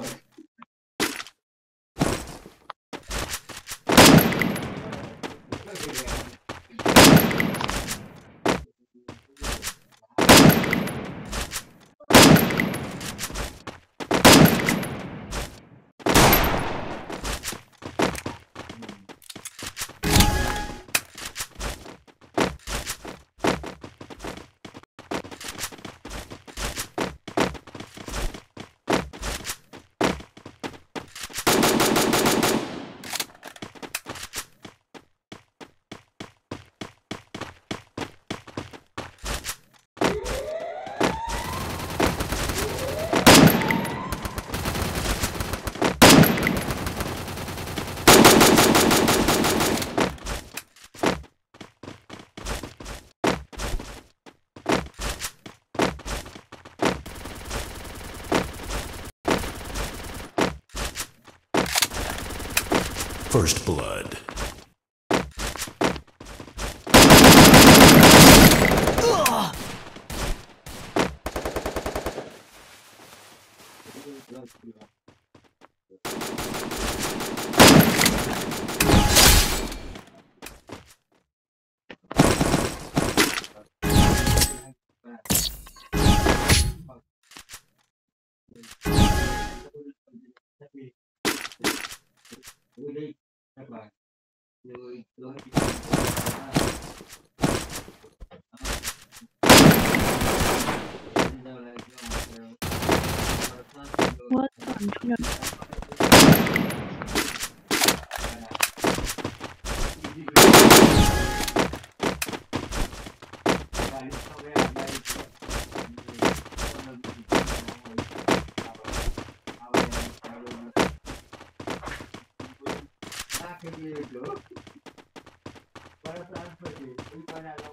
now. First Blood. What on Thank you. Yeah.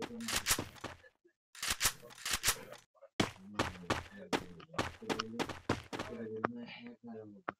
Thank you.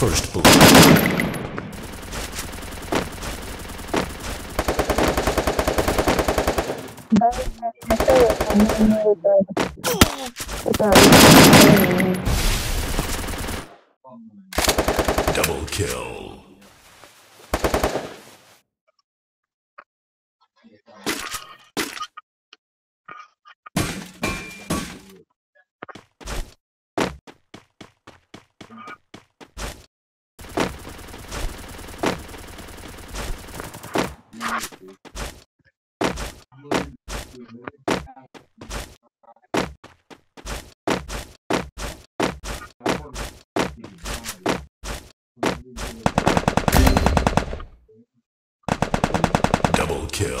First Blood. Double kill. Thank you. Double kill.